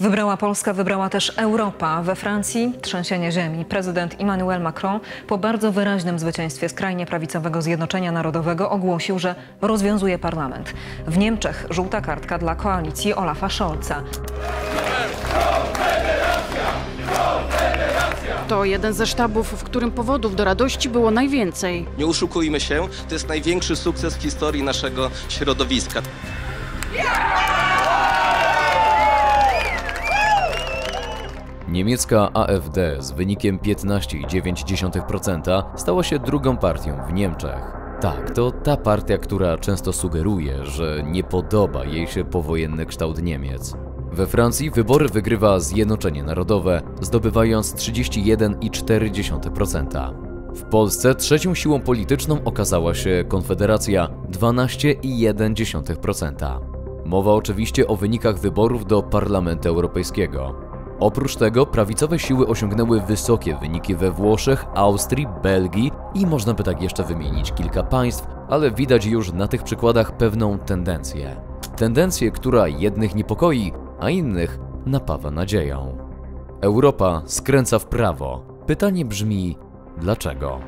Wybrała Polska, wybrała też Europa. We Francji trzęsienie ziemi. Prezydent Emmanuel Macron po bardzo wyraźnym zwycięstwie skrajnie prawicowego Zjednoczenia Narodowego ogłosił, że rozwiązuje parlament. W Niemczech żółta kartka dla koalicji Olafa Scholza. To jeden ze sztabów, w którym powodów do radości było najwięcej. Nie oszukujmy się, to jest największy sukces w historii naszego środowiska. Niemiecka AfD z wynikiem 15,9% stała się drugą partią w Niemczech. Tak, to ta partia, która często sugeruje, że nie podoba jej się powojenny kształt Niemiec. We Francji wybory wygrywa Zjednoczenie Narodowe, zdobywając 31,4%. W Polsce trzecią siłą polityczną okazała się Konfederacja 12,1%. Mowa oczywiście o wynikach wyborów do Parlamentu Europejskiego. Oprócz tego prawicowe siły osiągnęły wysokie wyniki we Włoszech, Austrii, Belgii i można by tak jeszcze wymienić kilka państw, ale widać już na tych przykładach pewną tendencję. Tendencję, która jednych niepokoi, a innych napawa nadzieją. Europa skręca w prawo. Pytanie brzmi: dlaczego?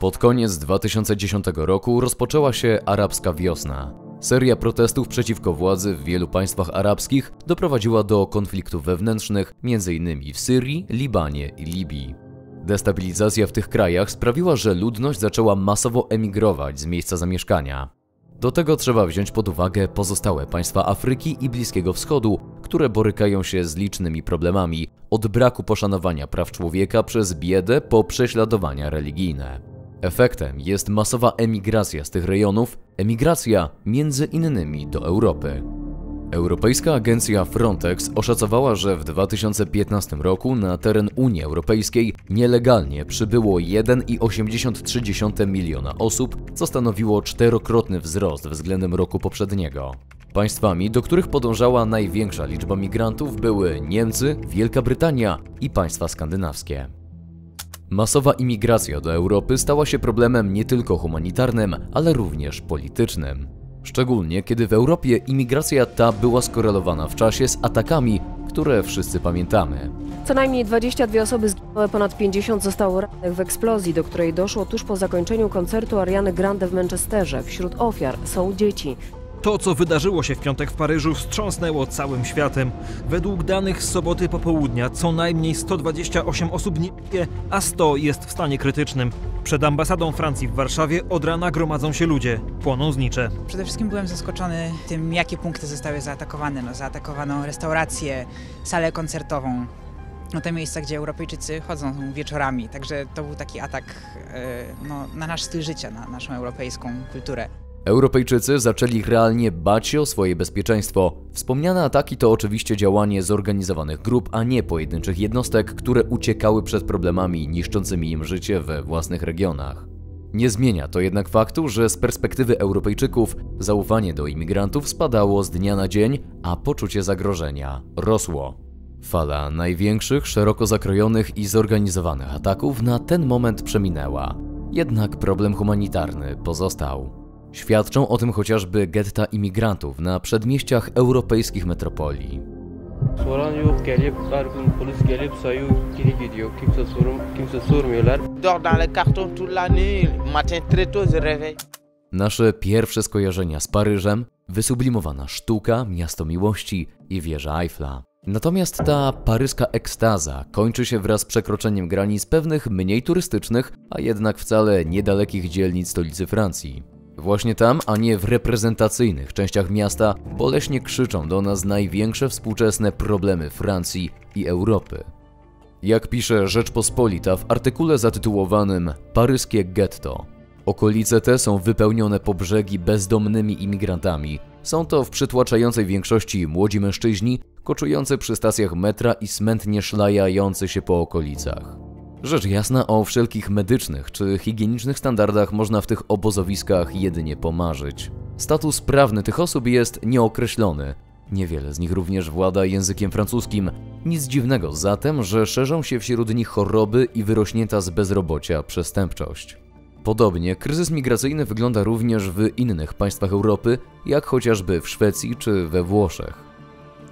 Pod koniec 2010 roku rozpoczęła się arabska wiosna. Seria protestów przeciwko władzy w wielu państwach arabskich doprowadziła do konfliktów wewnętrznych, m.in. w Syrii, Libanie i Libii. Destabilizacja w tych krajach sprawiła, że ludność zaczęła masowo emigrować z miejsca zamieszkania. Do tego trzeba wziąć pod uwagę pozostałe państwa Afryki i Bliskiego Wschodu, które borykają się z licznymi problemami, od braku poszanowania praw człowieka przez biedę po prześladowania religijne. Efektem jest masowa emigracja z tych rejonów, emigracja między innymi do Europy. Europejska agencja Frontex oszacowała, że w 2015 roku na teren Unii Europejskiej nielegalnie przybyło 1,83 miliona osób, co stanowiło czterokrotny wzrost względem roku poprzedniego. Państwami, do których podążała największa liczba migrantów były Niemcy, Wielka Brytania i państwa skandynawskie. Masowa imigracja do Europy stała się problemem nie tylko humanitarnym, ale również politycznym. Szczególnie kiedy w Europie imigracja ta była skorelowana w czasie z atakami, które wszyscy pamiętamy. Co najmniej 22 osoby zginęły, ponad 50 zostało rannych w eksplozji, do której doszło tuż po zakończeniu koncertu Ariany Grande w Manchesterze. Wśród ofiar są dzieci. To, co wydarzyło się w piątek w Paryżu, wstrząsnęło całym światem. Według danych z soboty popołudnia co najmniej 128 osób nie wie, a 100 jest w stanie krytycznym. Przed ambasadą Francji w Warszawie od rana gromadzą się ludzie, płoną znicze. Przede wszystkim byłem zaskoczony tym, jakie punkty zostały zaatakowane. No, zaatakowano restaurację, salę koncertową, no, te miejsca, gdzie Europejczycy chodzą wieczorami. Także to był taki atak e, no, na nasz styl życia, na naszą europejską kulturę. Europejczycy zaczęli realnie bać się o swoje bezpieczeństwo. Wspomniane ataki to oczywiście działanie zorganizowanych grup, a nie pojedynczych jednostek, które uciekały przed problemami niszczącymi im życie we własnych regionach. Nie zmienia to jednak faktu, że z perspektywy Europejczyków zaufanie do imigrantów spadało z dnia na dzień, a poczucie zagrożenia rosło. Fala największych, szeroko zakrojonych i zorganizowanych ataków na ten moment przeminęła. Jednak problem humanitarny pozostał. Świadczą o tym chociażby getta imigrantów na przedmieściach europejskich metropolii. Soran yok gelip her gün polis gelip sayıyor geri gidiyor. Kimse sorum kimse sormuyorlar. Dors dans le carton toute la nuit. Matin très tôt je réveille. Nasze pierwsze skojarzenia z Paryżem, wysublimowana sztuka, miasto miłości i wieża Eiffla. Natomiast ta paryska ekstaza kończy się wraz z przekroczeniem granic pewnych mniej turystycznych, a jednak wcale niedalekich dzielnic stolicy Francji. Właśnie tam, a nie w reprezentacyjnych częściach miasta, boleśnie krzyczą do nas największe współczesne problemy Francji i Europy. Jak pisze Rzeczpospolita w artykule zatytułowanym Paryskie getto. Okolice te są wypełnione po brzegi bezdomnymi imigrantami. Są to w przytłaczającej większości młodzi mężczyźni, koczujący przy stacjach metra i smętnie szlajający się po okolicach. Rzecz jasna, o wszelkich medycznych czy higienicznych standardach można w tych obozowiskach jedynie pomarzyć. Status prawny tych osób jest nieokreślony. Niewiele z nich również włada językiem francuskim. Nic dziwnego zatem, że szerzą się wśród nich choroby i wyrośnięta z bezrobocia przestępczość. Podobnie kryzys migracyjny wygląda również w innych państwach Europy, jak chociażby w Szwecji czy we Włoszech.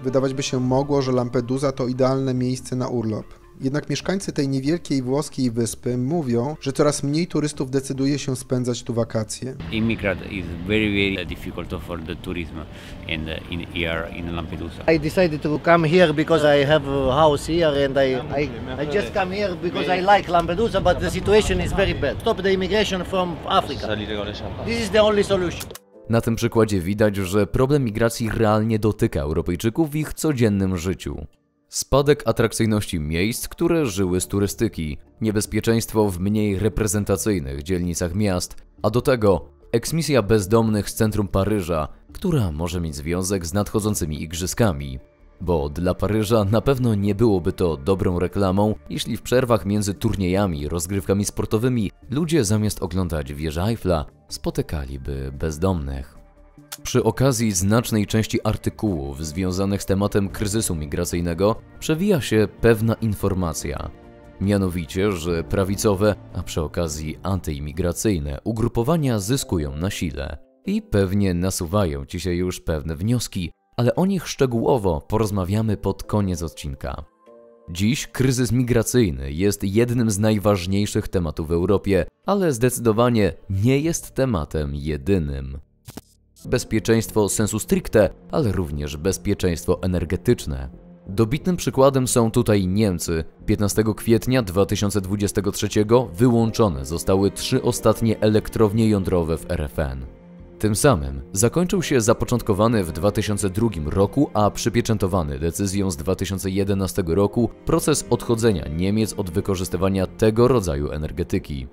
Wydawać by się mogło, że Lampedusa to idealne miejsce na urlop. Jednak mieszkańcy tej niewielkiej włoskiej wyspy mówią, że coraz mniej turystów decyduje się spędzać tu wakacje. Immigrant is very very difficult for the tourism in the, in here in Lampedusa. I decided to come here because I have a house here and I, I, I just come here because I like Lampedusa, but the situation is very bad. Stop the immigration from Africa. This is the only solution. Na tym przykładzie widać, że problem migracji realnie dotyka Europejczyków w ich codziennym życiu. Spadek atrakcyjności miejsc, które żyły z turystyki, niebezpieczeństwo w mniej reprezentacyjnych dzielnicach miast, a do tego eksmisja bezdomnych z centrum Paryża, która może mieć związek z nadchodzącymi igrzyskami. Bo dla Paryża na pewno nie byłoby to dobrą reklamą, jeśli w przerwach między turniejami rozgrywkami sportowymi ludzie zamiast oglądać wieżę Eiffla spotykaliby bezdomnych. Przy okazji znacznej części artykułów związanych z tematem kryzysu migracyjnego przewija się pewna informacja. Mianowicie, że prawicowe, a przy okazji antyimigracyjne ugrupowania zyskują na sile. I pewnie nasuwają ci się już pewne wnioski, ale o nich szczegółowo porozmawiamy pod koniec odcinka. Dziś kryzys migracyjny jest jednym z najważniejszych tematów w Europie, ale zdecydowanie nie jest tematem jedynym. Bezpieczeństwo sensu stricte, ale również bezpieczeństwo energetyczne. Dobitnym przykładem są tutaj Niemcy. 15 kwietnia 2023 wyłączone zostały trzy ostatnie elektrownie jądrowe w RFN. Tym samym zakończył się zapoczątkowany w 2002 roku, a przypieczętowany decyzją z 2011 roku proces odchodzenia Niemiec od wykorzystywania tego rodzaju energetyki.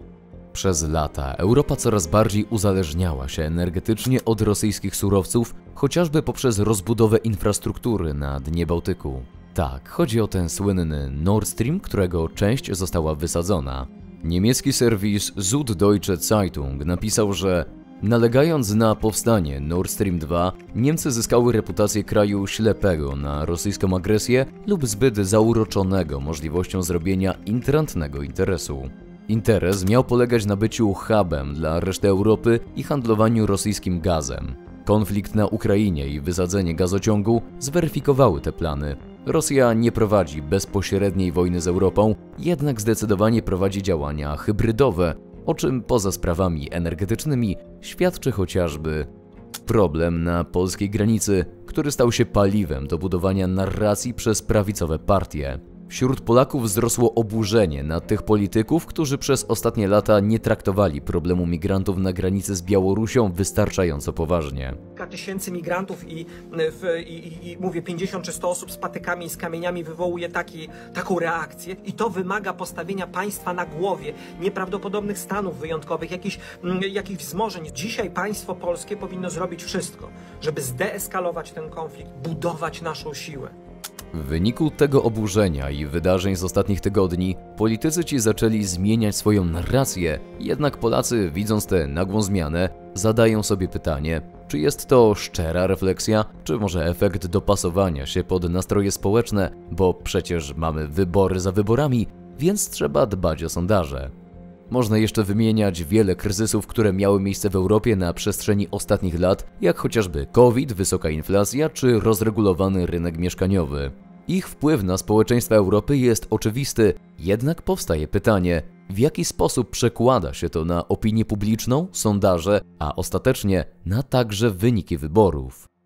Przez lata Europa coraz bardziej uzależniała się energetycznie od rosyjskich surowców, chociażby poprzez rozbudowę infrastruktury na dnie Bałtyku. Tak, chodzi o ten słynny Nord Stream, którego część została wysadzona. Niemiecki serwis Süddeutsche Zeitung napisał, że Nalegając na powstanie Nord Stream 2, Niemcy zyskały reputację kraju ślepego na rosyjską agresję lub zbyt zauroczonego możliwością zrobienia intrantnego interesu. Interes miał polegać na byciu hubem dla reszty Europy i handlowaniu rosyjskim gazem. Konflikt na Ukrainie i wysadzenie gazociągu zweryfikowały te plany. Rosja nie prowadzi bezpośredniej wojny z Europą, jednak zdecydowanie prowadzi działania hybrydowe, o czym poza sprawami energetycznymi świadczy chociażby problem na polskiej granicy, który stał się paliwem do budowania narracji przez prawicowe partie. Wśród Polaków wzrosło oburzenie na tych polityków, którzy przez ostatnie lata nie traktowali problemu migrantów na granicy z Białorusią wystarczająco poważnie. Kilka tysięcy migrantów i, w, i, i, mówię 50 czy 100 osób z patykami i z kamieniami wywołuje taki, taką reakcję i to wymaga postawienia państwa na głowie, nieprawdopodobnych stanów wyjątkowych, jakichś, jakichś wzmożeń. Dzisiaj państwo polskie powinno zrobić wszystko, żeby zdeeskalować ten konflikt, budować naszą siłę. W wyniku tego oburzenia i wydarzeń z ostatnich tygodni, politycy ci zaczęli zmieniać swoją narrację, jednak Polacy, widząc tę nagłą zmianę, zadają sobie pytanie, czy jest to szczera refleksja, czy może efekt dopasowania się pod nastroje społeczne, bo przecież mamy wybory za wyborami, więc trzeba dbać o sondaże. Można jeszcze wymieniać wiele kryzysów, które miały miejsce w Europie na przestrzeni ostatnich lat, jak chociażby COVID, wysoka inflacja czy rozregulowany rynek mieszkaniowy. Ich wpływ na społeczeństwa Europy jest oczywisty, jednak powstaje pytanie, w jaki sposób przekłada się to na opinię publiczną, sondaże, a ostatecznie na także wyniki wyborów.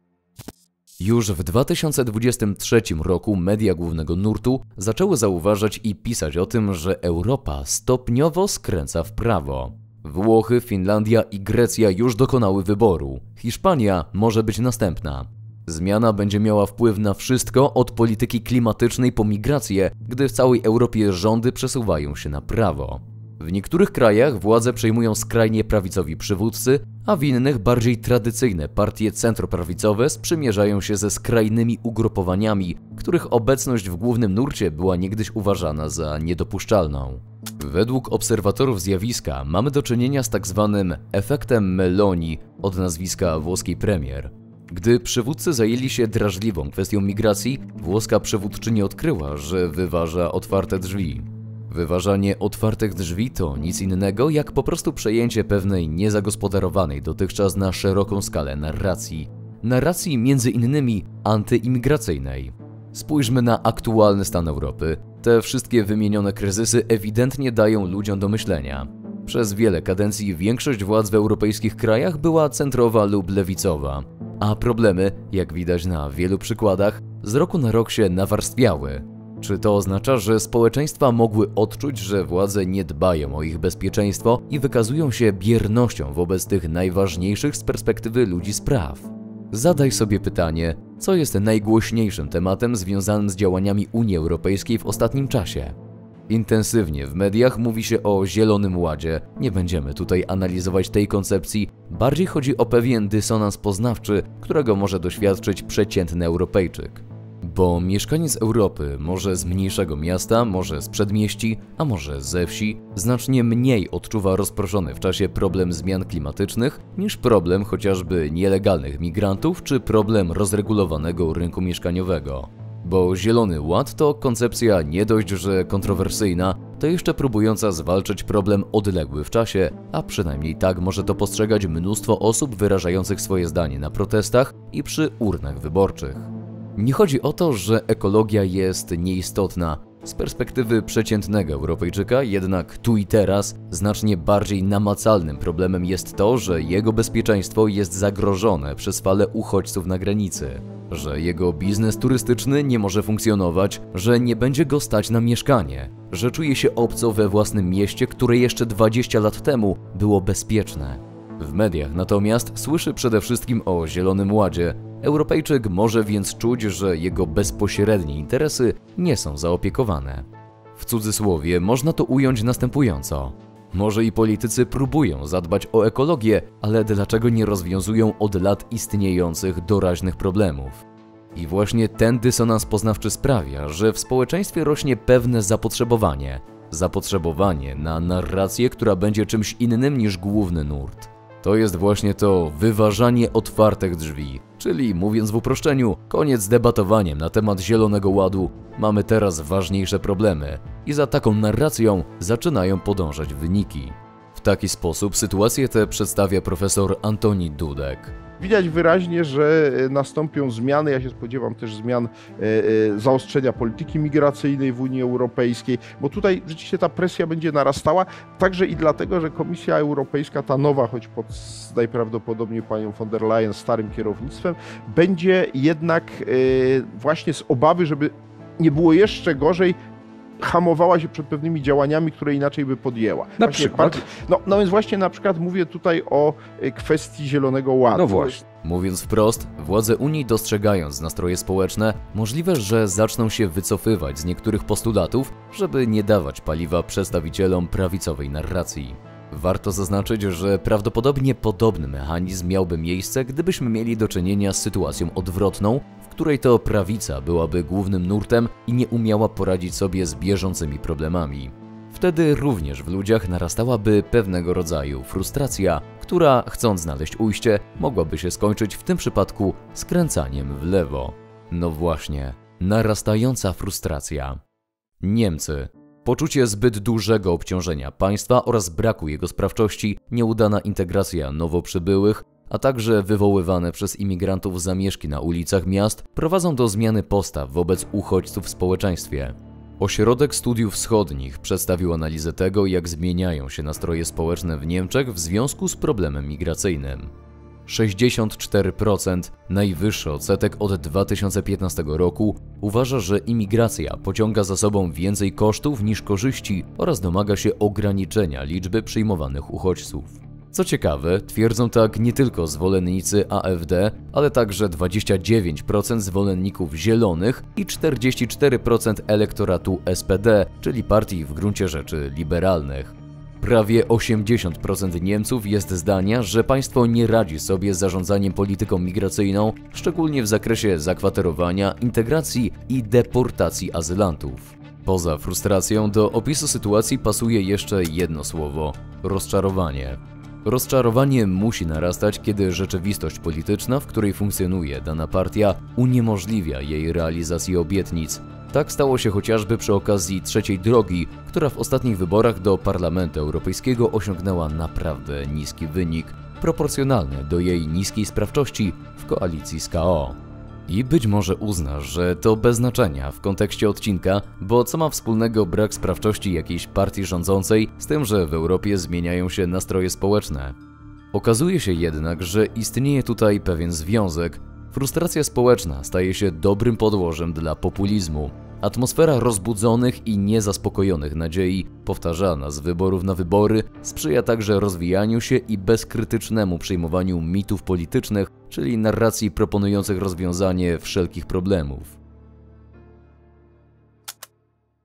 Już w 2023 roku media głównego nurtu zaczęły zauważać i pisać o tym, że Europa stopniowo skręca w prawo. Włochy, Finlandia i Grecja już dokonały wyboru. Hiszpania może być następna. Zmiana będzie miała wpływ na wszystko od polityki klimatycznej po migrację, gdy w całej Europie rządy przesuwają się na prawo. W niektórych krajach władzę przejmują skrajnie prawicowi przywódcy, a w innych bardziej tradycyjne partie centroprawicowe sprzymierzają się ze skrajnymi ugrupowaniami, których obecność w głównym nurcie była niegdyś uważana za niedopuszczalną. Według obserwatorów zjawiska mamy do czynienia z tak zwanym efektem Meloni od nazwiska włoskiej premier. Gdy przywódcy zajęli się drażliwą kwestią migracji, włoska przywódczyni odkryła, że wyważa otwarte drzwi. Wyważanie otwartych drzwi to nic innego jak po prostu przejęcie pewnej niezagospodarowanej dotychczas na szeroką skalę narracji. Narracji między innymi antyimigracyjnej. Spójrzmy na aktualny stan Europy. Te wszystkie wymienione kryzysy ewidentnie dają ludziom do myślenia. Przez wiele kadencji większość władz w europejskich krajach była centrowa lub lewicowa, a problemy, jak widać na wielu przykładach, z roku na rok się nawarstwiały. Czy to oznacza, że społeczeństwa mogły odczuć, że władze nie dbają o ich bezpieczeństwo i wykazują się biernością wobec tych najważniejszych z perspektywy ludzi spraw? Zadaj sobie pytanie, co jest najgłośniejszym tematem związanym z działaniami Unii Europejskiej w ostatnim czasie. Intensywnie w mediach mówi się o Zielonym Ładzie. Nie będziemy tutaj analizować tej koncepcji, bardziej chodzi o pewien dysonans poznawczy, którego może doświadczyć przeciętny Europejczyk. Bo mieszkaniec Europy, może z mniejszego miasta, może z przedmieści, a może ze wsi, znacznie mniej odczuwa rozproszony w czasie problem zmian klimatycznych niż problem chociażby nielegalnych migrantów czy problem rozregulowanego rynku mieszkaniowego. Bo Zielony Ład to koncepcja nie dość, że kontrowersyjna, to jeszcze próbująca zwalczyć problem odległy w czasie, a przynajmniej tak może to postrzegać mnóstwo osób wyrażających swoje zdanie na protestach i przy urnach wyborczych. Nie chodzi o to, że ekologia jest nieistotna. Z perspektywy przeciętnego Europejczyka, jednak tu i teraz, znacznie bardziej namacalnym problemem jest to, że jego bezpieczeństwo jest zagrożone przez falę uchodźców na granicy, że jego biznes turystyczny nie może funkcjonować, że nie będzie go stać na mieszkanie, że czuje się obco we własnym mieście, które jeszcze 20 lat temu było bezpieczne. W mediach natomiast słyszy przede wszystkim o Zielonym Ładzie, Europejczyk może więc czuć, że jego bezpośrednie interesy nie są zaopiekowane. W cudzysłowie można to ująć następująco. Może i politycy próbują zadbać o ekologię, ale dlaczego nie rozwiązują od lat istniejących doraźnych problemów? I właśnie ten dysonans poznawczy sprawia, że w społeczeństwie rośnie pewne zapotrzebowanie. Zapotrzebowanie na narrację, która będzie czymś innym niż główny nurt. To jest właśnie to wyważanie otwartych drzwi, czyli mówiąc w uproszczeniu, koniec debatowaniem na temat Zielonego Ładu, mamy teraz ważniejsze problemy. I za taką narracją zaczynają podążać wyniki. W taki sposób sytuację tę przedstawia profesor Antoni Dudek. Widać wyraźnie, że e, nastąpią zmiany. Ja się spodziewam też zmian e, e, zaostrzenia polityki migracyjnej w Unii Europejskiej, bo tutaj rzeczywiście ta presja będzie narastała, także i dlatego, że Komisja Europejska, ta nowa, choć pod najprawdopodobniej panią von der Leyen starym kierownictwem, będzie jednak właśnie z obawy, żeby nie było jeszcze gorzej, hamowała się przed pewnymi działaniami, które inaczej by podjęła. Na właśnie przykład? no, no więc właśnie na przykład mówię tutaj o e, kwestii Zielonego Ładu. No właśnie. Mówiąc wprost, władze Unii dostrzegając nastroje społeczne, możliwe, że zaczną się wycofywać z niektórych postulatów, żeby nie dawać paliwa przedstawicielom prawicowej narracji. Warto zaznaczyć, że prawdopodobnie podobny mechanizm miałby miejsce, gdybyśmy mieli do czynienia z sytuacją odwrotną, której to prawica byłaby głównym nurtem i nie umiała poradzić sobie z bieżącymi problemami. Wtedy również w ludziach narastałaby pewnego rodzaju frustracja, która, chcąc znaleźć ujście, mogłaby się skończyć w tym przypadku skręcaniem w lewo. No właśnie, narastająca frustracja. Niemcy. Poczucie zbyt dużego obciążenia państwa oraz braku jego sprawczości, nieudana integracja nowo przybyłych, a także wywoływane przez imigrantów zamieszki na ulicach miast prowadzą do zmiany postaw wobec uchodźców w społeczeństwie. Ośrodek Studiów Wschodnich przedstawił analizę tego, jak zmieniają się nastroje społeczne w Niemczech w związku z problemem migracyjnym. 64%, najwyższy odsetek od 2015 roku, uważa, że imigracja pociąga za sobą więcej kosztów niż korzyści oraz domaga się ograniczenia liczby przyjmowanych uchodźców. Co ciekawe, twierdzą tak nie tylko zwolennicy AfD, ale także 29% zwolenników Zielonych i 44% elektoratu SPD, czyli partii w gruncie rzeczy liberalnych. Prawie 80% Niemców jest zdania, że państwo nie radzi sobie z zarządzaniem polityką migracyjną, szczególnie w zakresie zakwaterowania, integracji i deportacji azylantów. Poza frustracją do opisu sytuacji pasuje jeszcze jedno słowo rozczarowanie. Rozczarowanie musi narastać, kiedy rzeczywistość polityczna, w której funkcjonuje dana partia, uniemożliwia jej realizację obietnic. Tak stało się chociażby przy okazji trzeciej drogi, która w ostatnich wyborach do Parlamentu Europejskiego osiągnęła naprawdę niski wynik, proporcjonalny do jej niskiej sprawczości w koalicji z KO. I być może uznasz, że to bez znaczenia w kontekście odcinka, bo co ma wspólnego brak sprawczości jakiejś partii rządzącej z tym, że w Europie zmieniają się nastroje społeczne? Okazuje się jednak, że istnieje tutaj pewien związek. Frustracja społeczna staje się dobrym podłożem dla populizmu. Atmosfera rozbudzonych i niezaspokojonych nadziei, powtarzana z wyborów na wybory, sprzyja także rozwijaniu się i bezkrytycznemu przyjmowaniu mitów politycznych, czyli narracji proponujących rozwiązanie wszelkich problemów.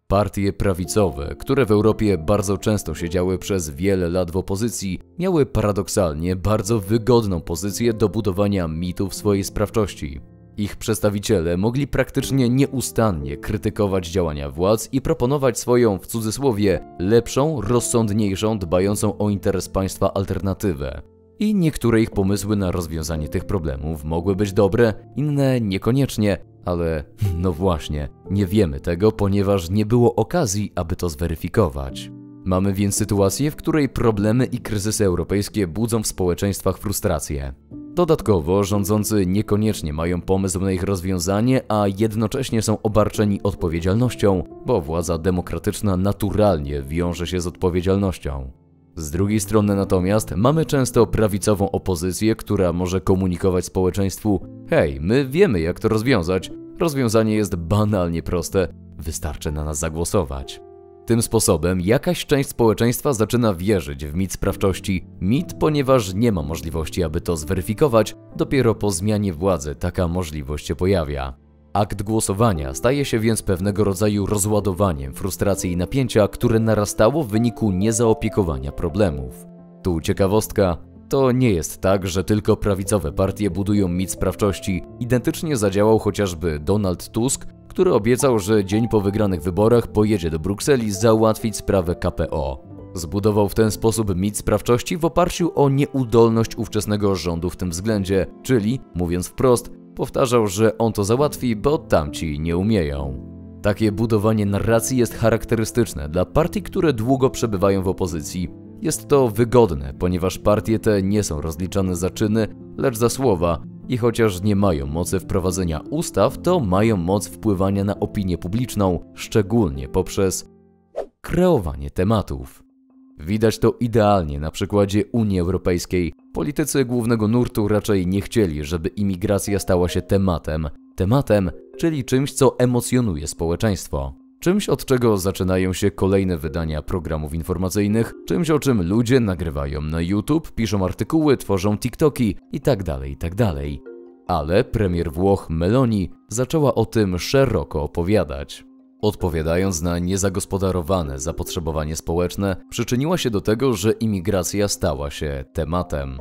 Partie prawicowe, które w Europie bardzo często siedziały przez wiele lat w opozycji, miały paradoksalnie bardzo wygodną pozycję do budowania mitów swojej sprawczości. Ich przedstawiciele mogli praktycznie nieustannie krytykować działania władz i proponować swoją, w cudzysłowie, lepszą, rozsądniejszą, dbającą o interes państwa alternatywę. I niektóre ich pomysły na rozwiązanie tych problemów mogły być dobre, inne niekoniecznie, ale no właśnie, nie wiemy tego, ponieważ nie było okazji, aby to zweryfikować. Mamy więc sytuację, w której problemy i kryzysy europejskie budzą w społeczeństwach frustrację. Dodatkowo rządzący niekoniecznie mają pomysł na ich rozwiązanie, a jednocześnie są obarczeni odpowiedzialnością, bo władza demokratyczna naturalnie wiąże się z odpowiedzialnością. Z drugiej strony natomiast mamy często prawicową opozycję, która może komunikować społeczeństwu: hej, my wiemy jak to rozwiązać, rozwiązanie jest banalnie proste, wystarczy na nas zagłosować. Tym sposobem jakaś część społeczeństwa zaczyna wierzyć w mit sprawczości. Mit, ponieważ nie ma możliwości, aby to zweryfikować, dopiero po zmianie władzy taka możliwość się pojawia. Akt głosowania staje się więc pewnego rodzaju rozładowaniem frustracji i napięcia, które narastało w wyniku niezaopiekowania problemów. Tu ciekawostka, to nie jest tak, że tylko prawicowe partie budują mit sprawczości. Identycznie zadziałał chociażby Donald Tusk, który obiecał, że dzień po wygranych wyborach pojedzie do Brukseli załatwić sprawę KPO. Zbudował w ten sposób mit sprawczości w oparciu o nieudolność ówczesnego rządu w tym względzie, czyli, mówiąc wprost, powtarzał, że on to załatwi, bo tamci nie umieją. Takie budowanie narracji jest charakterystyczne dla partii, które długo przebywają w opozycji. Jest to wygodne, ponieważ partie te nie są rozliczane za czyny, lecz za słowa, i chociaż nie mają mocy wprowadzenia ustaw, to mają moc wpływania na opinię publiczną, szczególnie poprzez kreowanie tematów. Widać to idealnie na przykładzie Unii Europejskiej. Politycy głównego nurtu raczej nie chcieli, żeby imigracja stała się tematem. Tematem, czyli czymś, co emocjonuje społeczeństwo. Czymś, od czego zaczynają się kolejne wydania programów informacyjnych, czymś, o czym ludzie nagrywają na YouTube, piszą artykuły, tworzą TikToki itd., tak itd. Tak Ale premier Włoch Meloni zaczęła o tym szeroko opowiadać. Odpowiadając na niezagospodarowane zapotrzebowanie społeczne, przyczyniła się do tego, że imigracja stała się tematem.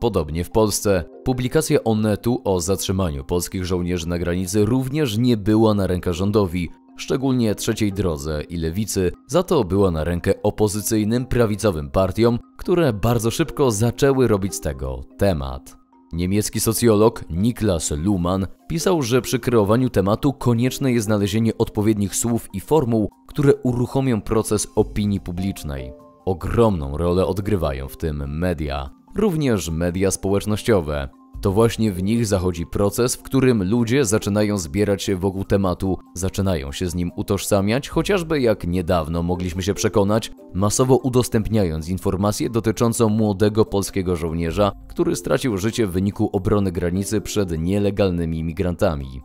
Podobnie w Polsce, publikacja Onetu o zatrzymaniu polskich żołnierzy na granicy również nie była na rękę rządowi, szczególnie trzeciej drodze i lewicy, za to była na rękę opozycyjnym prawicowym partiom, które bardzo szybko zaczęły robić z tego temat. Niemiecki socjolog Niklas Luhmann pisał, że przy kreowaniu tematu konieczne jest znalezienie odpowiednich słów i formuł, które uruchomią proces opinii publicznej. Ogromną rolę odgrywają w tym media, również media społecznościowe. To właśnie w nich zachodzi proces, w którym ludzie zaczynają zbierać się wokół tematu, zaczynają się z nim utożsamiać, chociażby jak niedawno mogliśmy się przekonać, masowo udostępniając informacje dotyczącą młodego polskiego żołnierza, który stracił życie w wyniku obrony granicy przed nielegalnymi migrantami.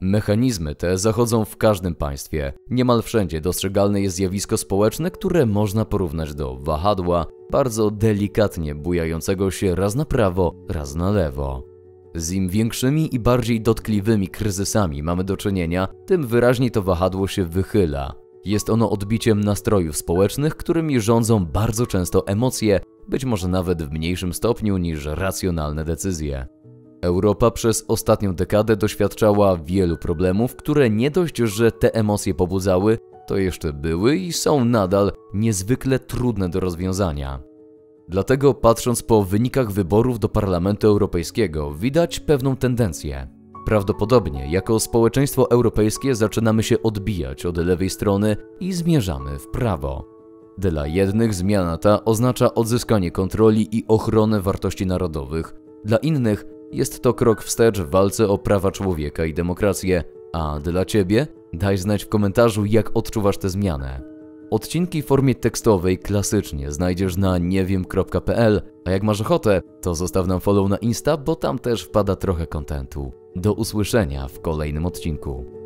Mechanizmy te zachodzą w każdym państwie. Niemal wszędzie dostrzegalne jest zjawisko społeczne, które można porównać do wahadła, bardzo delikatnie bujającego się raz na prawo, raz na lewo. Z im większymi i bardziej dotkliwymi kryzysami mamy do czynienia, tym wyraźniej to wahadło się wychyla. Jest ono odbiciem nastrojów społecznych, którymi rządzą bardzo często emocje, być może nawet w mniejszym stopniu niż racjonalne decyzje. Europa przez ostatnią dekadę doświadczała wielu problemów, które nie dość, że te emocje pobudzały, to jeszcze były i są nadal niezwykle trudne do rozwiązania. Dlatego patrząc po wynikach wyborów do Parlamentu Europejskiego widać pewną tendencję. Prawdopodobnie jako społeczeństwo europejskie zaczynamy się odbijać od lewej strony i zmierzamy w prawo. Dla jednych zmiana ta oznacza odzyskanie kontroli i ochronę wartości narodowych, dla innych jest to krok wstecz w walce o prawa człowieka i demokrację, a dla ciebie daj znać w komentarzu, jak odczuwasz tę zmianę. Odcinki w formie tekstowej klasycznie znajdziesz na niewiem.pl, a jak masz ochotę, to zostaw nam follow na Insta, bo tam też wpada trochę kontentu. Do usłyszenia w kolejnym odcinku.